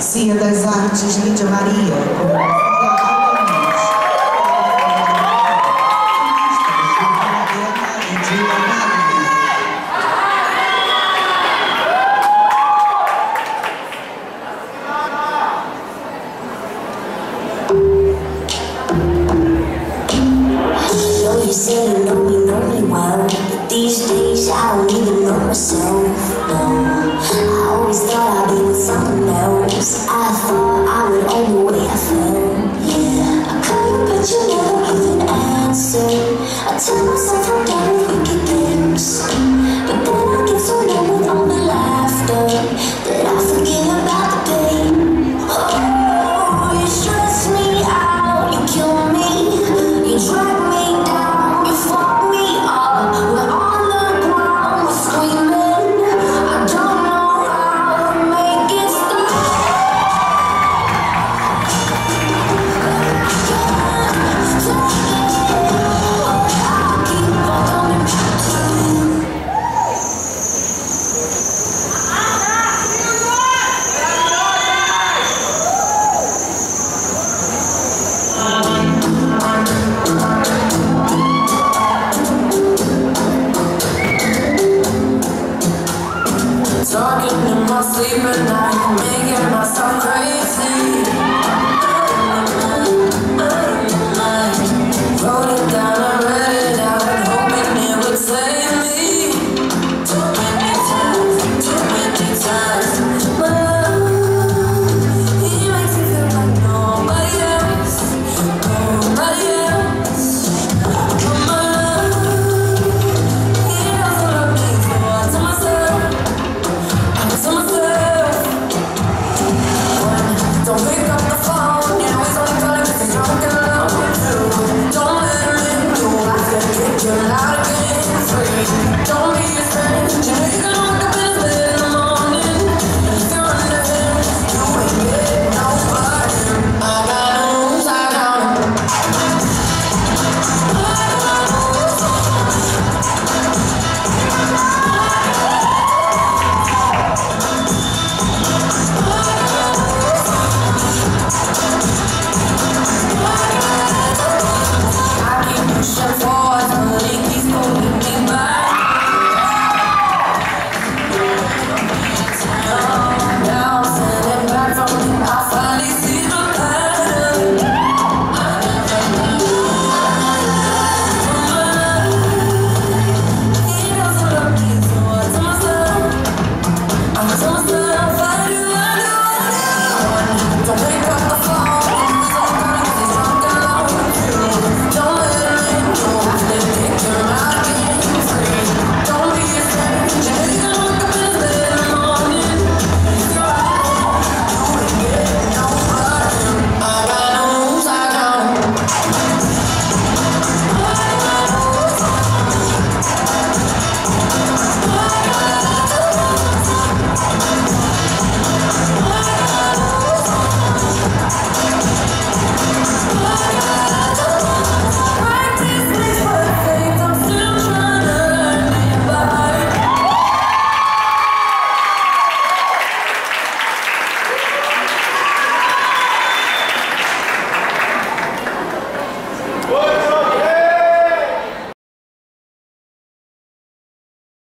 Cia das Artes Lídia Maria, I tell myself I'm done with wicked games, but then I get thrown in with all the laughter. talking in my sleep at night, making myself crazy.